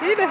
Tira.